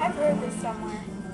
I've heard this somewhere.